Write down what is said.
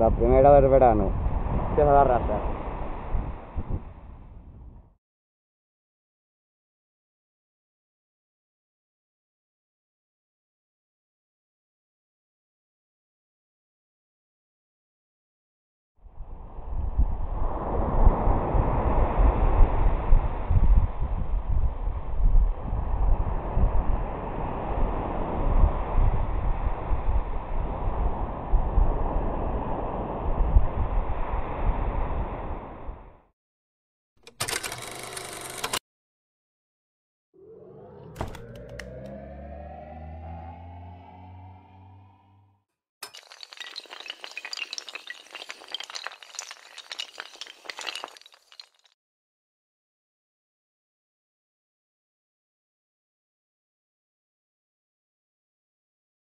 La primera del verano. Empieza la raza.